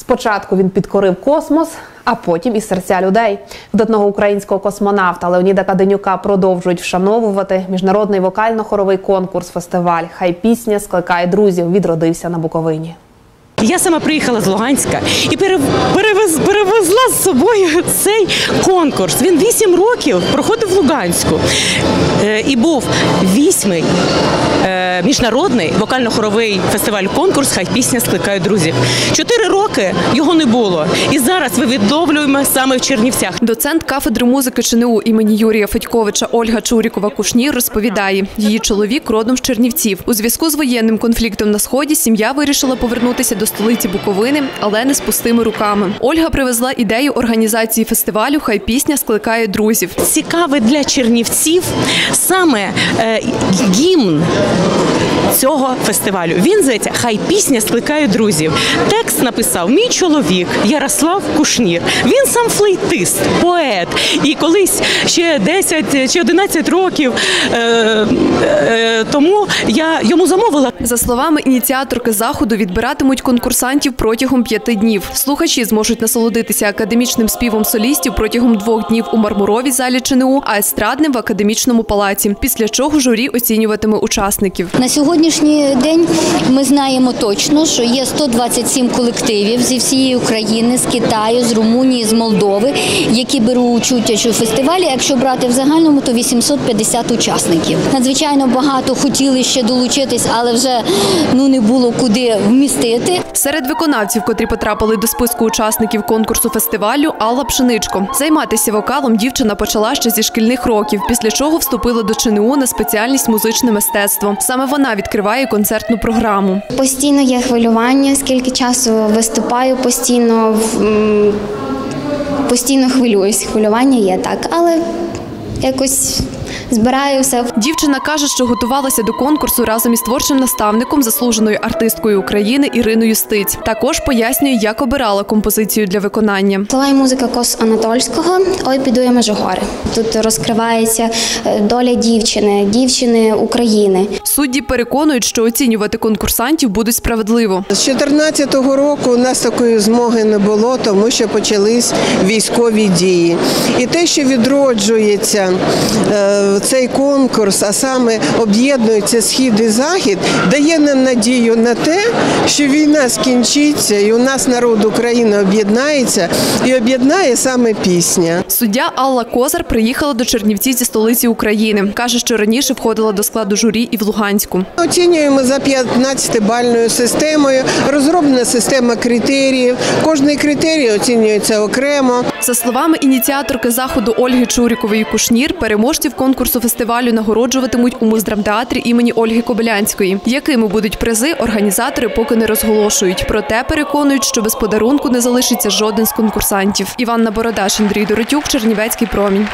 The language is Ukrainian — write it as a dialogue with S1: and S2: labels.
S1: Спочатку він підкорив космос, а потім і серця людей. Видатного українського космонавта Леоніда Каденюка продовжують вшановувати міжнародний вокально-хоровий конкурс фестиваль. Хай пісня скликає друзів. Відродився на Буковині.
S2: Я сама приїхала з Луганська і перевез, перевезла з собою цей конкурс. Він вісім років проходив в Луганську Е, і був вісьмий міжнародний вокально-хоровий фестиваль конкурс Хай пісня скликає друзів. Чотири роки його не було. І зараз ми відновлюємо саме в Чернівцях.
S3: Доцент кафедри музики ЧНУ імені Юрія Федьковича Ольга Чурікова Кушнір розповідає, її чоловік родом з Чернівців. У зв'язку з воєнним конфліктом на сході сім'я вирішила повернутися до столиці Буковини, але не з пустими руками. Ольга привезла ідею організації фестивалю Хай пісня скликає друзів.
S2: цікаве для чернівців саме е, гімн цього фестивалю. Він зветься Хай пісня скликає друзів. Текст написав мій чоловік Ярослав Кушнір. Він сам флейтист, поет. І колись ще 10 чи 11 років е, тому я йому замовила
S3: За словами ініціаторки заходу, відбиратимуть конкурсантів протягом п'яти днів. Слухачі зможуть насолодитися академічним співом солістів протягом двох днів у мармуровій залі ЧНУ, а естрадним в академічному палаці. Після чого журі оцінюватиме учасників.
S4: На сьогоднішній день ми знаємо точно, що є 127 колективів зі всієї України, з Китаю, з Румунії, з Молдови, які беруть участь у фестивалі. Якщо брати в загальному, то 850 учасників. Надзвичайно багато хотіли ще долучитись, але вже ну не було куди вмістити.
S3: Серед виконавців, котрі потрапили до списку учасників конкурсу фестивалю, Алла Пшеничко. Займатися вокалом дівчина почала ще зі шкільних років, після чого вступила до ЧНУ на спеціальність музичне мистецтво. Саме вона відкриває концертну програму.
S5: Постійно є хвилювання, скільки часу виступаю, постійно постійно хвилююсь. Хвилювання є так, але якось збираю все
S3: Дівчина каже, що готувалася до конкурсу разом із творчим наставником, заслуженою артисткою України Іриною Стиць. Також пояснює, як обирала композицію для виконання.
S5: Слова і музика Кос Анатольського Ой, піду я гори. Тут розкривається е, доля дівчини, дівчини України.
S3: Судді переконують, що оцінювати конкурсантів будуть справедливо.
S6: З 2014 року у нас такої змоги не було, тому що почались військові дії. І те, що відроджується цей конкурс, а саме об'єднується схід і захід, дає нам надію на те, що війна скінчиться, і у нас народ України об'єднається і об'єднає саме пісня.
S3: Суддя Алла Козар приїхала до Чернівців зі столиці України. каже, що раніше входила до складу журі і в Луганську.
S6: Оцінюємо за 15-бальною системою. Розроблена система критеріїв. Кожний критерій оцінюється окремо.
S3: За словами ініціаторки заходу Ольги Чурікової Кушнір, переможців конкурсу фестивалю нагороджуватимуть у муздрамтеатрі імені Ольги Кобилянської. Якими будуть призи, організатори поки не розголошують. Проте переконують, що без подарунку не залишиться жоден з конкурсантів. Іванна Бородаш, Андрій Доротюк, Чернівецький промінь.